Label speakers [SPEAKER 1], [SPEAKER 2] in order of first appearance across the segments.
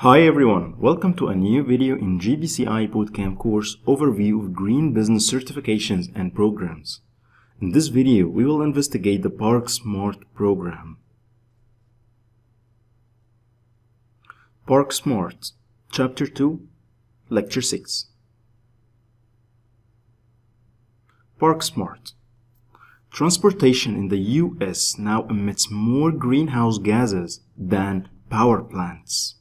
[SPEAKER 1] Hi everyone, welcome to a new video in GBCI Bootcamp course overview of green business certifications and programs. In this video, we will investigate the Park Smart program. Park Smart, Chapter 2, Lecture 6. Park Smart. Transportation in the US now emits more greenhouse gases than power plants.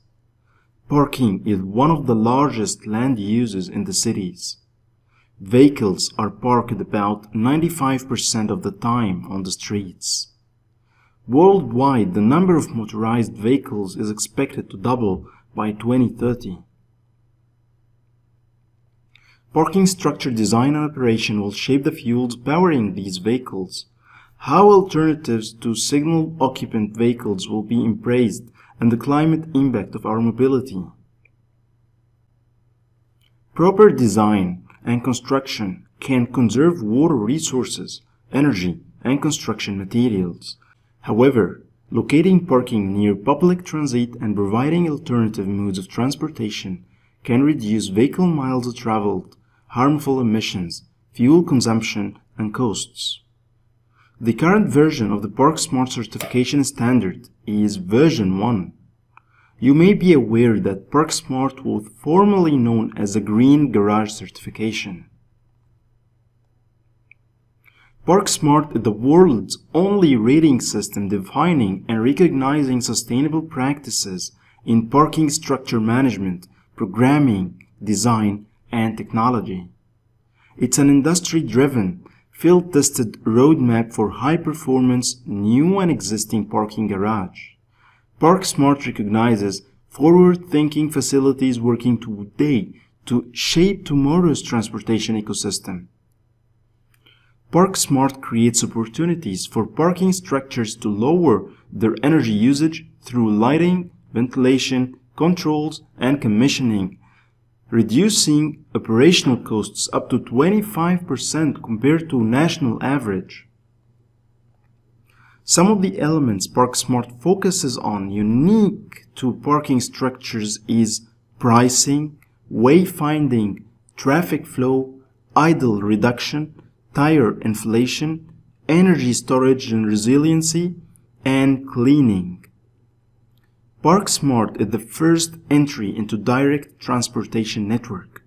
[SPEAKER 1] Parking is one of the largest land uses in the cities. Vehicles are parked about 95% of the time on the streets. Worldwide, the number of motorized vehicles is expected to double by 2030. Parking structure design and operation will shape the fuels powering these vehicles. How alternatives to single occupant vehicles will be embraced and the climate impact of our mobility. Proper design and construction can conserve water resources, energy, and construction materials. However, locating parking near public transit and providing alternative modes of transportation can reduce vehicle miles traveled, harmful emissions, fuel consumption, and costs. The current version of the Park Smart certification standard is version 1. You may be aware that Park Smart was formerly known as the Green Garage certification. Park Smart is the world's only rating system defining and recognizing sustainable practices in parking structure management, programming, design, and technology. It's an industry-driven, field-tested roadmap for high-performance, new and existing parking garage. ParkSmart recognizes forward-thinking facilities working today to shape tomorrow's transportation ecosystem. ParkSmart creates opportunities for parking structures to lower their energy usage through lighting, ventilation, controls, and commissioning, reducing operational costs up to 25% compared to national average. Some of the elements ParkSmart focuses on unique to parking structures is pricing, wayfinding, traffic flow, idle reduction, tire inflation, energy storage and resiliency, and cleaning. Park Smart is the first entry into direct transportation network.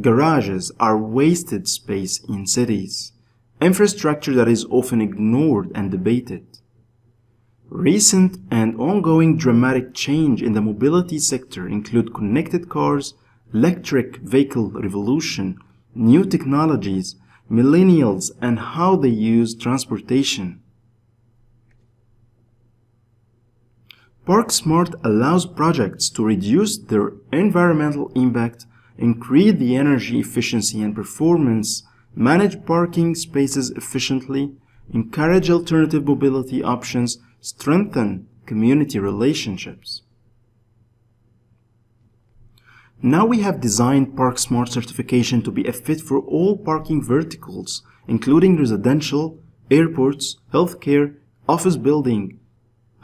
[SPEAKER 1] Garages are wasted space in cities, infrastructure that is often ignored and debated. Recent and ongoing dramatic change in the mobility sector include connected cars, electric vehicle revolution, new technologies, millennials and how they use transportation. Park Smart allows projects to reduce their environmental impact, increase the energy efficiency and performance, manage parking spaces efficiently, encourage alternative mobility options, strengthen community relationships. Now we have designed ParkSmart certification to be a fit for all parking verticals, including residential, airports, healthcare, office building,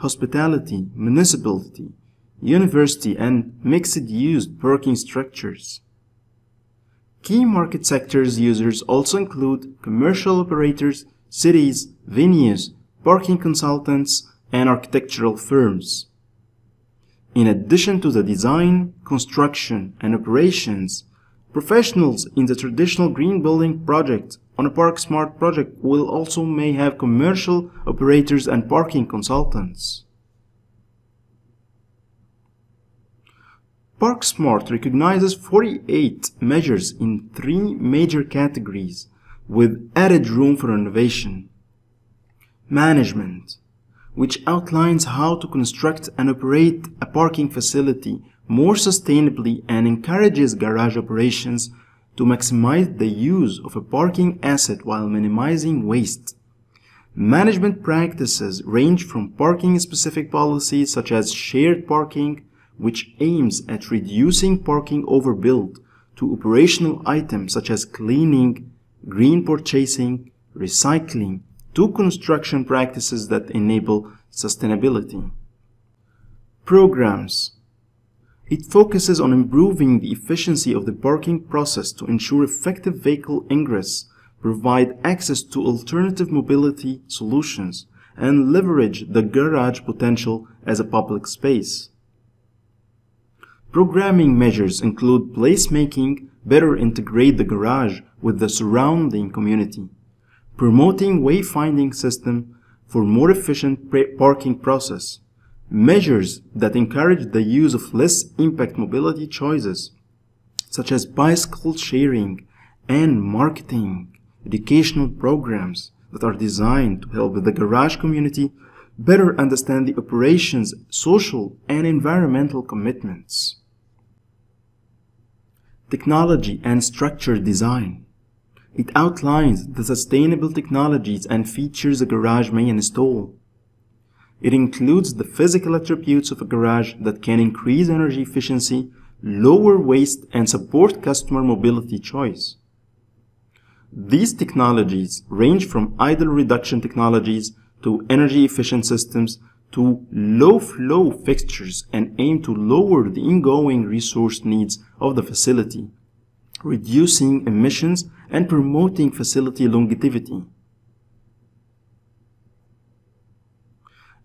[SPEAKER 1] hospitality, municipality, university, and mixed-use parking structures. Key market sectors users also include commercial operators, cities, venues, parking consultants, and architectural firms. In addition to the design, construction, and operations, professionals in the traditional green building project on a Park Smart project will also may have commercial operators and parking consultants. Park Smart recognizes 48 measures in three major categories with added room for innovation. Management, which outlines how to construct and operate a parking facility more sustainably and encourages garage operations to maximize the use of a parking asset while minimizing waste. Management practices range from parking specific policies such as shared parking, which aims at reducing parking overbuild, to operational items such as cleaning, green purchasing, recycling, to construction practices that enable sustainability. Programs It focuses on improving the efficiency of the parking process to ensure effective vehicle ingress, provide access to alternative mobility solutions, and leverage the garage potential as a public space. Programming measures include placemaking, better integrate the garage with the surrounding community, promoting wayfinding system for more efficient parking process, measures that encourage the use of less impact mobility choices, such as bicycle sharing and marketing, educational programs that are designed to help the garage community better understand the operation's social and environmental commitments. Technology and structure design. It outlines the sustainable technologies and features a garage may install. It includes the physical attributes of a garage that can increase energy efficiency, lower waste, and support customer mobility choice. These technologies range from idle reduction technologies to energy efficient systems to low flow fixtures and aim to lower the ingoing resource needs of the facility, reducing emissions and promoting facility longevity.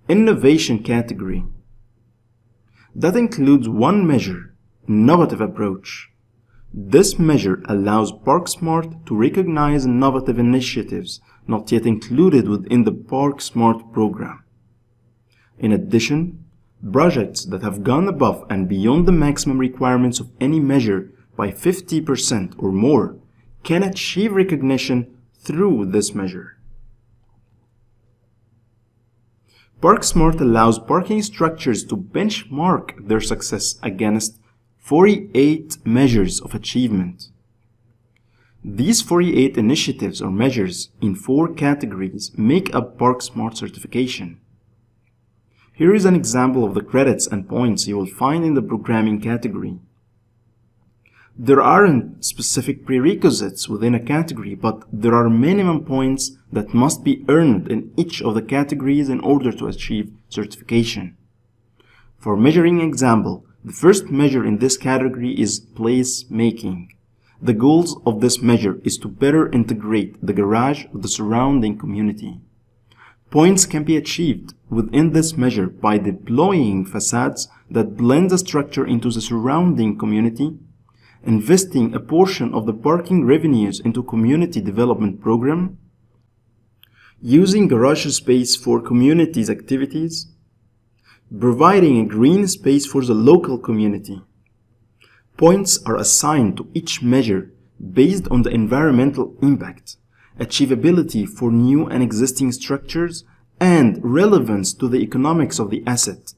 [SPEAKER 1] Innovation category. That includes one measure, innovative approach. This measure allows ParkSmart to recognize innovative initiatives not yet included within the ParkSmart program. In addition, projects that have gone above and beyond the maximum requirements of any measure by 50% or more can achieve recognition through this measure. ParkSmart allows parking structures to benchmark their success against 48 measures of achievement. These 48 initiatives or measures in four categories make up ParkSmart certification. Here is an example of the credits and points you will find in the programming category. There aren't specific prerequisites within a category, but there are minimum points that must be earned in each of the categories in order to achieve certification. For measuring example, the first measure in this category is place making. The goals of this measure is to better integrate the garage with the surrounding community. Points can be achieved within this measure by deploying facades that blend the structure into the surrounding community investing a portion of the parking revenues into community development program, using garage space for communities activities, providing a green space for the local community. Points are assigned to each measure based on the environmental impact, achievability for new and existing structures, and relevance to the economics of the asset.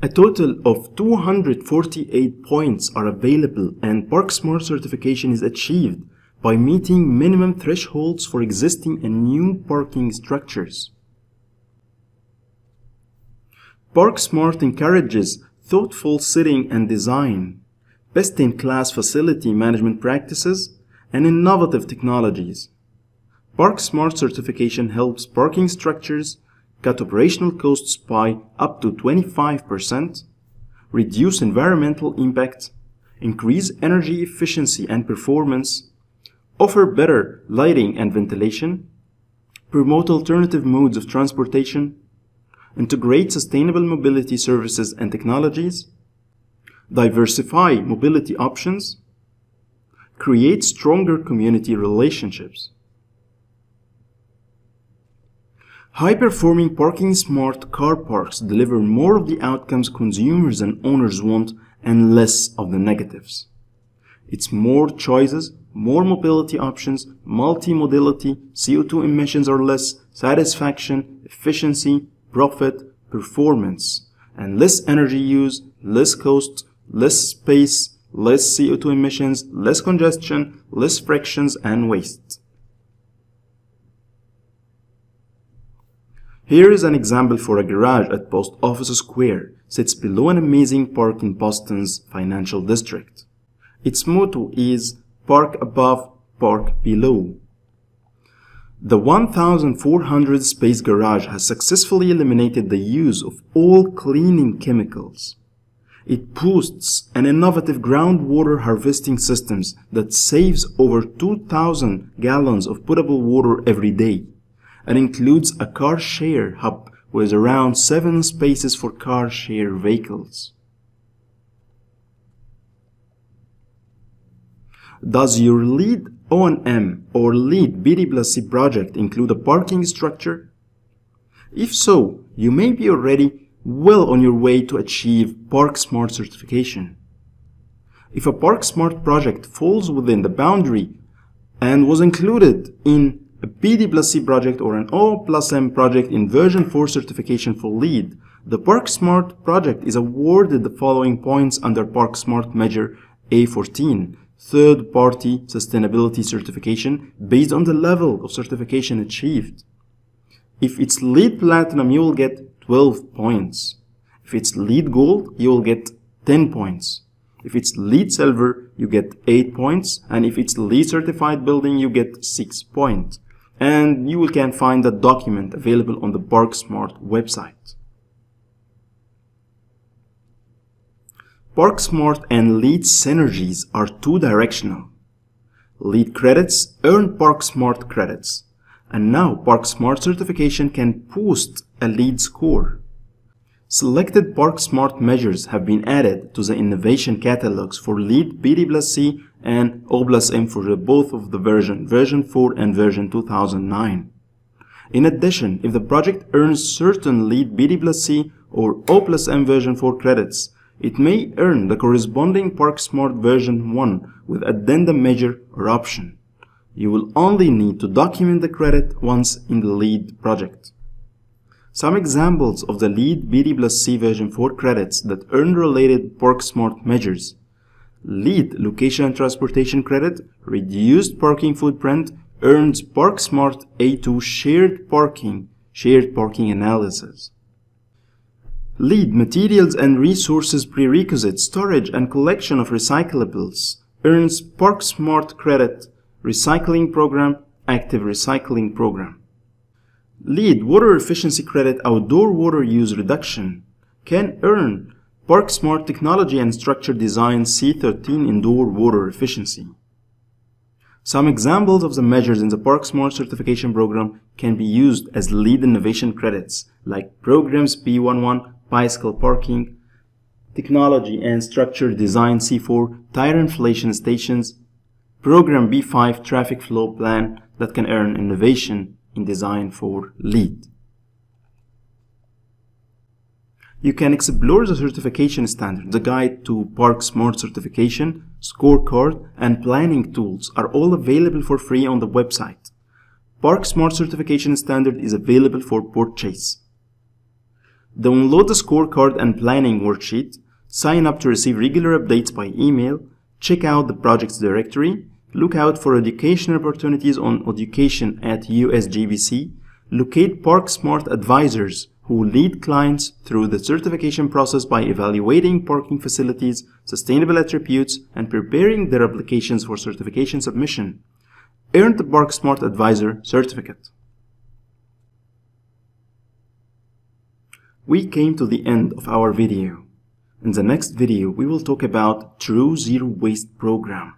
[SPEAKER 1] A total of 248 points are available and ParkSmart certification is achieved by meeting minimum thresholds for existing and new parking structures. ParkSmart encourages thoughtful sitting and design, best-in-class facility management practices, and innovative technologies. ParkSmart certification helps parking structures cut operational costs by up to 25%, reduce environmental impact, increase energy efficiency and performance, offer better lighting and ventilation, promote alternative modes of transportation, integrate sustainable mobility services and technologies, diversify mobility options, create stronger community relationships. High-performing parking smart car parks deliver more of the outcomes consumers and owners want and less of the negatives. It's more choices, more mobility options, multi-modality, CO2 emissions are less, satisfaction, efficiency, profit, performance, and less energy use, less cost, less space, less CO2 emissions, less congestion, less frictions and waste. Here is an example for a garage at Post Office Square, sits below an amazing park in Boston's financial district. Its motto is Park Above, Park Below. The 1,400 space garage has successfully eliminated the use of all cleaning chemicals. It boosts an innovative groundwater harvesting systems that saves over 2,000 gallons of potable water every day and includes a car share hub with around 7 spaces for car share vehicles. Does your LEED O&M or LEED BD plus C project include a parking structure? If so, you may be already well on your way to achieve Park Smart certification. If a Park Smart project falls within the boundary and was included in a BD plus C project or an O plus M project in version 4 certification for LEED, the Park Smart project is awarded the following points under Park Smart Measure A14, third party sustainability certification based on the level of certification achieved. If it's LEED Platinum, you will get 12 points. If it's LEED Gold, you will get 10 points. If it's LEED Silver, you get 8 points. And if it's LEED Certified Building, you get 6 points. And you can find that document available on the Park Smart website. Park Smart and LEED synergies are two-directional. LEED credits earn Park Smart credits. And now Park Smart certification can boost a LEED score. Selected Park Smart measures have been added to the innovation catalogs for LEED BD plus C and O plus M for both of the version, version 4 and version 2009. In addition, if the project earns certain LEED BD plus C or O plus M version 4 credits, it may earn the corresponding Park Smart version 1 with addendum measure or option. You will only need to document the credit once in the LEED project. Some examples of the LEED BD plus C version 4 credits that earn related Park Smart measures. LEED Location and Transportation Credit, Reduced Parking Footprint, earns Park Smart A2 Shared Parking, Shared Parking Analysis. LEED Materials and Resources Prerequisite Storage and Collection of Recyclables earns Park Smart Credit, Recycling Program, Active Recycling Program. LEED Water Efficiency Credit Outdoor Water Use Reduction can earn Park Smart Technology and Structure Design C13 Indoor Water Efficiency. Some examples of the measures in the Park Smart certification program can be used as LEED innovation credits, like programs P11, bicycle parking, technology and structure design C4, tire inflation stations, program B5 traffic flow plan that can earn innovation in design for LEED. You can explore the certification standard. The guide to Park Smart certification, scorecard, and planning tools are all available for free on the website. Park Smart certification standard is available for purchase. Download the scorecard and planning worksheet, sign up to receive regular updates by email, check out the project's directory, look out for educational opportunities on education at USGBC, locate Park Smart advisors who lead clients through the certification process by evaluating parking facilities, sustainable attributes, and preparing their applications for certification submission. Earn the Park Smart Advisor certificate. We came to the end of our video. In the next video, we will talk about True Zero Waste Program.